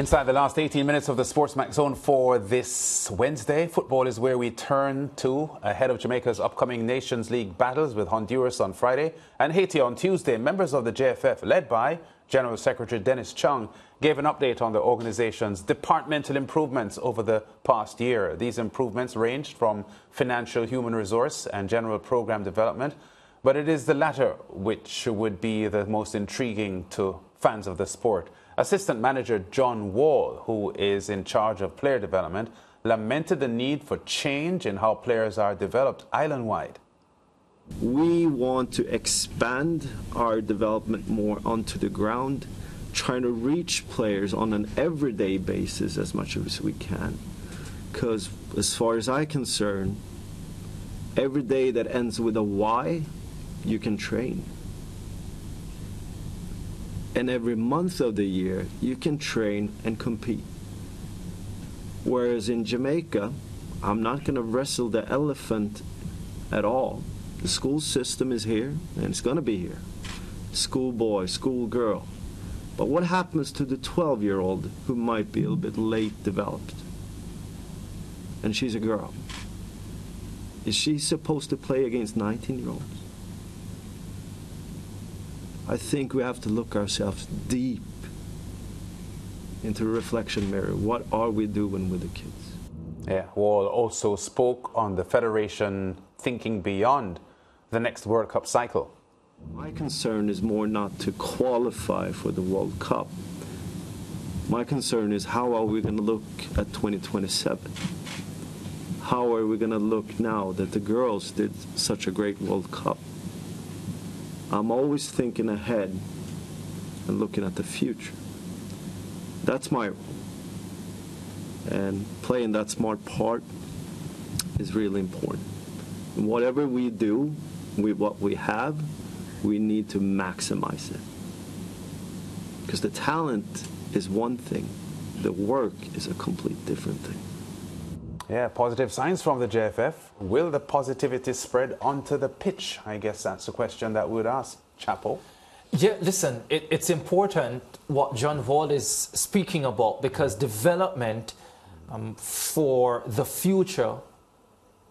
Inside the last 18 minutes of the Sportsmax Zone for this Wednesday, football is where we turn to ahead of Jamaica's upcoming Nations League battles with Honduras on Friday and Haiti on Tuesday. Members of the JFF, led by General Secretary Dennis Chung, gave an update on the organization's departmental improvements over the past year. These improvements ranged from financial, human resource, and general program development, but it is the latter which would be the most intriguing to fans of the sport. Assistant manager John Wall, who is in charge of player development, lamented the need for change in how players are developed island wide. We want to expand our development more onto the ground, trying to reach players on an everyday basis as much as we can. Because, as far as I'm concerned, every day that ends with a Y, you can train and every month of the year you can train and compete. Whereas in Jamaica, I'm not going to wrestle the elephant at all. The school system is here and it's going to be here. School boy, school girl. But what happens to the 12 year old who might be a little bit late developed? And she's a girl. Is she supposed to play against 19 year olds? I think we have to look ourselves deep into a reflection mirror. What are we doing with the kids? Yeah, Wall also spoke on the Federation thinking beyond the next World Cup cycle. My concern is more not to qualify for the World Cup. My concern is how are we going to look at 2027? How are we going to look now that the girls did such a great World Cup? I'm always thinking ahead and looking at the future. That's my role. And playing that smart part is really important. And whatever we do with what we have, we need to maximize it. Because the talent is one thing, the work is a complete different thing. Yeah, positive signs from the JFF. Will the positivity spread onto the pitch? I guess that's a question that we would ask Chapel. Yeah, listen, it, it's important what John Wall is speaking about because development um, for the future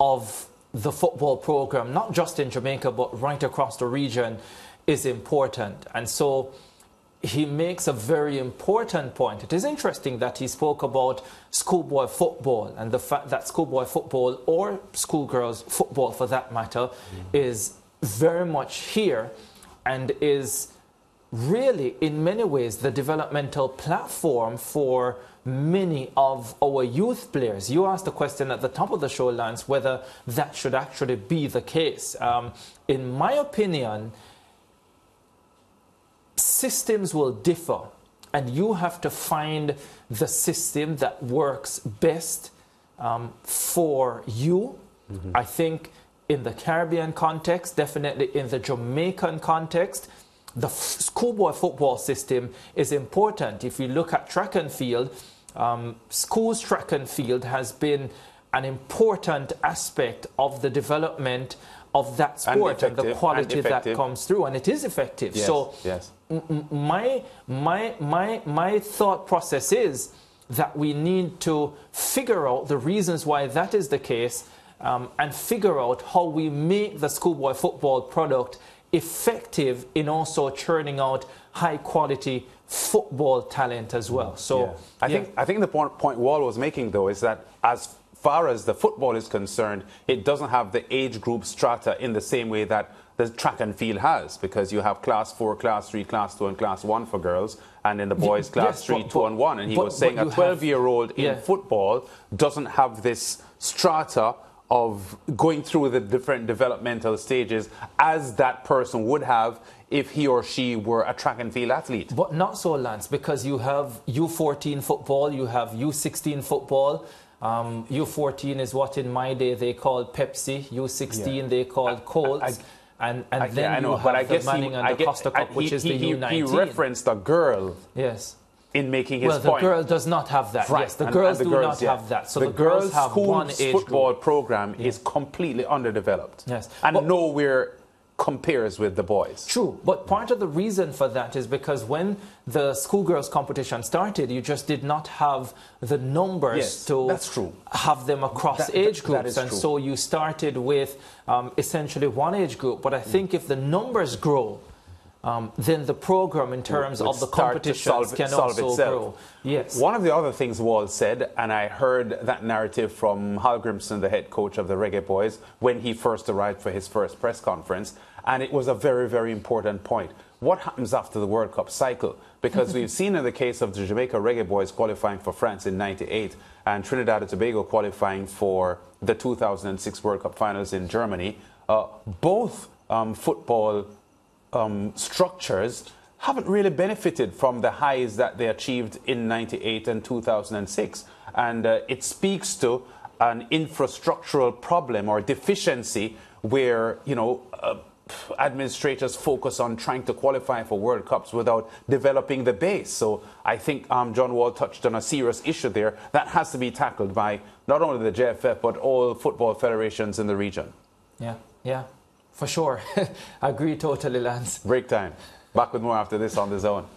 of the football program, not just in Jamaica but right across the region, is important. And so he makes a very important point. It is interesting that he spoke about schoolboy football and the fact that schoolboy football or schoolgirls football for that matter mm-hmm. is very much here and is really in many ways the developmental platform for many of our youth players. You asked the question at the top of the show, Lance, whether that should actually be the case. Um, in my opinion, systems will differ, and you have to find the system that works best um, for you. Mm-hmm. I think in the Caribbean context, definitely in the Jamaican context, the f- schoolboy football system is important. If you look at track and field, um, schools track and field has been an important aspect of the development of that sport and, and the quality and that comes through, and it is effective. Yes, so, yes. My my my my thought process is that we need to figure out the reasons why that is the case, um, and figure out how we make the schoolboy football product effective in also churning out high quality football talent as well. So, yeah. I yeah. think I think the point, point Wall was making though is that as far as the football is concerned, it doesn't have the age group strata in the same way that the track and field has, because you have class four, class three, class two, and class one for girls, and in the boys, class yes, three, but, two, and one. And he but, was saying a 12 year old in yeah. football doesn't have this strata of going through the different developmental stages as that person would have if he or she were a track and field athlete. But not so, Lance, because you have U14 football, you have U16 football, um, U14 is what in my day they called Pepsi. U16 yeah. they called Colts. And and I, then I know, you have but I guess Manning he, and the Costa Cup, which he, is the he, U19. He referenced a girl. Yes. In making his well, the girl does not have that. Right. Yes, the and, girls and the do girls, not yeah. have that. So the, the girls, girls have one age football group. program yeah. is completely underdeveloped. Yes, and but, nowhere compares with the boys. True, but part of the reason for that is because when the schoolgirls competition started, you just did not have the numbers Yes, to that's true. have them across That- age groups, and true. so you started with um, essentially one age group. But I think if the numbers grow, um, then the program in terms of the competition can solve also itself. grow. Yes. One of the other things Wall said, and I heard that narrative from Hallgrimsson, the head coach of the Reggae Boyz, when he first arrived for his first press conference, and it was a very, very important point. What happens after the World Cup cycle? Because we've seen in the case of the Jamaica Reggae Boyz qualifying for France in 98 and Trinidad and Tobago qualifying for the 2006 World Cup finals in Germany, uh, both um, football um, structures haven't really benefited from the highs that they achieved in 98 and 2006. And uh, it speaks to an infrastructural problem or deficiency where, you know, uh, administrators focus on trying to qualify for World Cups without developing the base. So I think um, John Wall touched on a serious issue there that has to be tackled by not only the JFF but all football federations in the region. Yeah, yeah, for sure. I agree totally, Lance. Break time. Back with more after this on the zone.